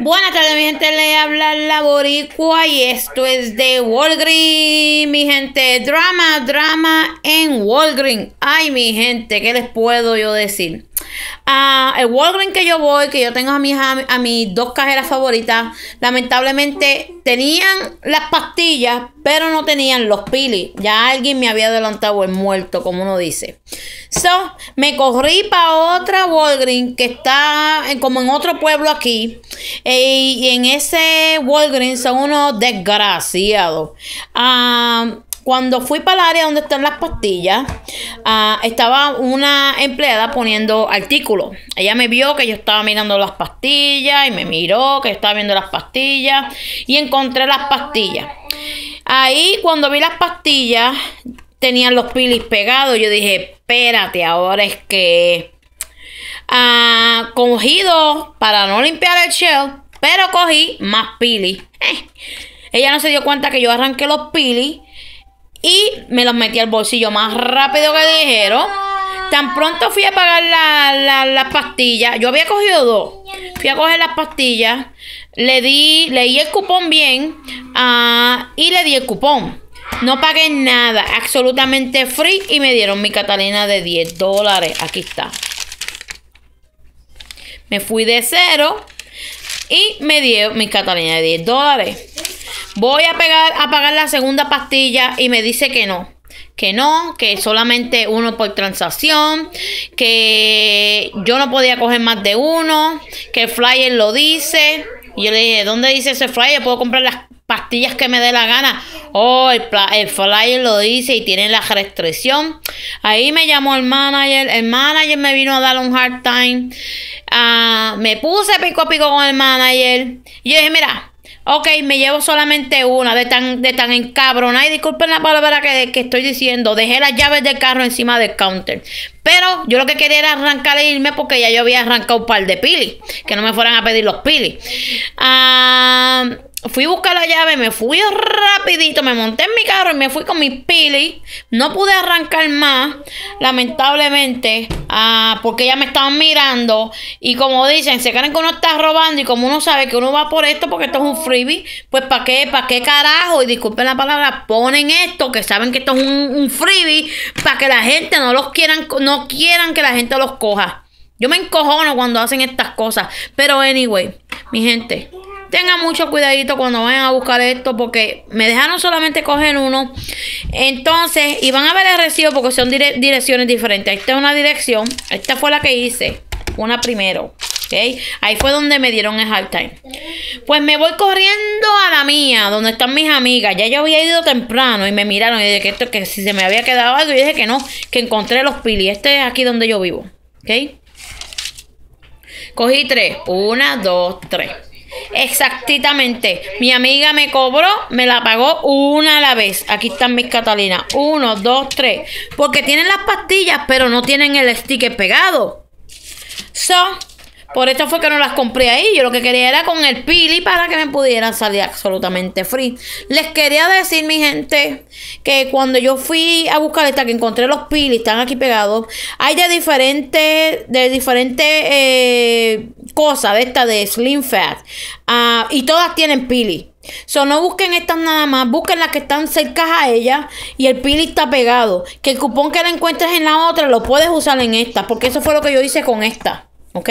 Buenas tardes, mi gente. Le habla la Boricua y esto es de Walgreen, mi gente. Drama, drama en Walgreen. Ay, mi gente, ¿qué les puedo yo decir? Ah, el Walgreens que yo voy, que yo tengo a mis, a mis dos cajeras favoritas, lamentablemente tenían las pastillas, pero no tenían los pilis. Ya alguien me había adelantado el muerto, como uno dice. So, me corrí para otra Walgreens que está como en otro pueblo aquí. Eh, y en ese Walgreens son unos desgraciados. Ah, cuando fui para el área donde están las pastillas, ah, estaba una empleada poniendo artículos. Ella me vio que yo estaba mirando las pastillas y me miró que yo estaba viendo las pastillas y encontré las pastillas. Ahí cuando vi las pastillas tenían los pilis pegados. Yo dije, espérate, ahora es que... Ah, cogido para no limpiar el shell, pero cogí más pilis. Eh, ella no se dio cuenta que yo arranqué los pilis y me los metí al bolsillo más rápido que dijeron. Tan pronto fui a pagar las la, pastillas. Yo había cogido dos. Fui a coger las pastillas. Le di, leí el cupón bien. Uh, y le di el cupón. No pagué nada. Absolutamente free. Y me dieron mi Catalina de 10 dólares. Aquí está. Me fui de cero. Y me dio mi Catalina de 10 dólares. Voy a, a pagar la segunda pastilla y me dice que no. Que no, que solamente uno por transacción, que yo no podía coger más de uno, que el flyer lo dice. Y yo le dije, ¿dónde dice ese flyer? Puedo comprar las pastillas que me dé la gana. Oh, el, el, flyer lo dice y tiene la restricción. Ahí me llamó el manager. El manager me vino a dar un hard time. Ah, me puse pico a pico con el manager. Y yo dije, mira, Ok, me llevo solamente una de tan, de tan encabronada. Y disculpen la palabra que, que, estoy diciendo. Dejé las llaves del carro encima del counter. Pero yo lo que quería era arrancar e irme porque ya yo había arrancado un par de pilis. Que no me fueran a pedir los pilis. Ah fui a buscar la llave, me fui rapidito, me monté en mi carro y me fui con mis pili. No pude arrancar más, lamentablemente, ah, porque ya me estaban mirando. Y como dicen, se creen que uno está robando y como uno sabe que uno va por esto porque esto es un freebie, pues ¿para qué? ¿Para qué carajo? Y disculpen la palabra, ponen esto, que saben que esto es un, un freebie, para que la gente no los quieran, no quieran que la gente los coja. Yo me encojono cuando hacen estas cosas. Pero anyway, mi gente, Tengan mucho cuidadito cuando vayan a buscar esto porque me dejaron solamente coger uno. Entonces, y van a ver el recibo porque son direcciones diferentes. Esta es una dirección. Esta fue la que hice. Una primero. Ahí fue donde me dieron el hard. Pues me voy corriendo a la mía, donde están mis amigas. Ya yo había ido temprano y me miraron y dije que, esto, que si se me había quedado algo. Y dije que no, que encontré los pili. Este es aquí donde yo vivo. ¿Ok? Cogí tres. Una, dos, tres. Exactamente. Mi amiga me cobró, me la pagó una a la vez. Aquí están mis Catalinas. Uno, dos, tres. Porque tienen las pastillas, pero no tienen el sticker pegado. So, por esto fue que no las compré ahí. Yo lo que quería era con el pili para que me pudieran salir absolutamente free. Les quería decir, mi gente, que cuando yo fui a buscar esta, que encontré los pili, están aquí pegados. Hay de diferentes, de diferentes eh, cosas, de esta de Slim Fat. Ah, y todas tienen pili. So, no busquen estas nada más, busquen las que están cerca a ella y el pili está pegado. Que el cupón que la encuentres en la otra lo puedes usar en esta, porque eso fue lo que yo hice con esta. ¿Ok?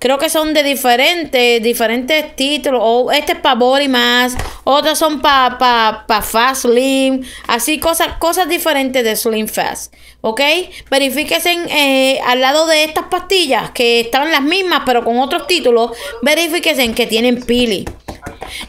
Creo que son de diferentes, diferentes títulos. O este es para Body más. Otros son para pa, Fast Slim. Así, cosas, cosas diferentes de Slim Fast. ¿Ok? Verifíquense eh, al lado de estas pastillas que están las mismas, pero con otros títulos. Verifíquense que tienen pili.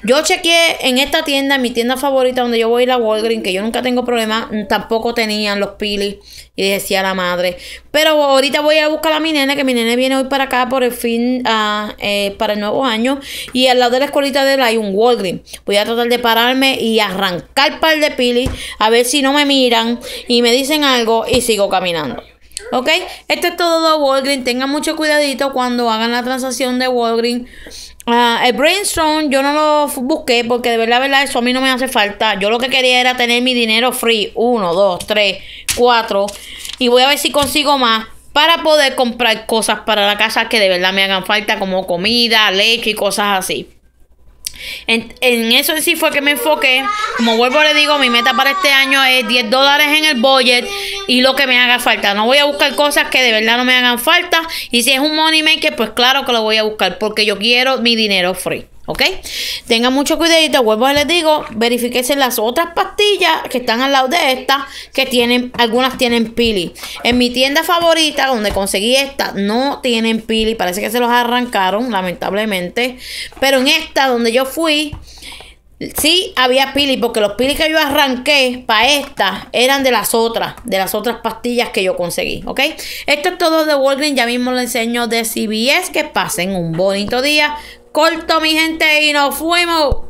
Yo chequeé en esta tienda, mi tienda favorita donde yo voy a la Walgreens, que yo nunca tengo problema, tampoco tenían los pilis. Y decía la madre. Pero ahorita voy a buscar a mi nene, que mi nene viene hoy para acá por el fin, uh, para el nuevo año. Y al lado de la escuelita de él hay un Walgreens. Voy a tratar de pararme y arrancar par de pilis, a ver si no me miran y me dicen algo y sigo caminando. ¿Ok? Esto es todo de Walgreens. Tengan mucho cuidadito cuando hagan la transacción de Walgreens. Uh, el brainstorm yo no lo busqué porque de verdad, verdad, eso a mí no me hace falta. Yo lo que quería era tener mi dinero free. Uno, dos, tres, cuatro. Y voy a ver si consigo más. para poder comprar cosas para la casa que de verdad me hagan falta, como comida, leche y cosas así. En, eso sí fue que me enfoqué. Como vuelvo le digo, mi meta para este año es 10 dólares en el budget y lo que me haga falta. No voy a buscar cosas que de verdad no me hagan falta. Y si es un money maker, pues claro que lo voy a buscar porque yo quiero mi dinero free. ¿Ok? Tengan mucho cuidadito, vuelvo y les digo, verifiquense las otras pastillas que están al lado de esta, que tienen, algunas tienen pili. En mi tienda favorita, donde conseguí esta, no tienen pili, parece que se los arrancaron, lamentablemente. Pero en esta, donde yo fui, sí había pili, porque los pili que yo arranqué para esta eran de las otras, de las otras pastillas que yo conseguí, ¿ok? Esto es todo de Walgreens, ya mismo lo enseño de CBS, que pasen un bonito día corto, mi gente, y nos fuimos.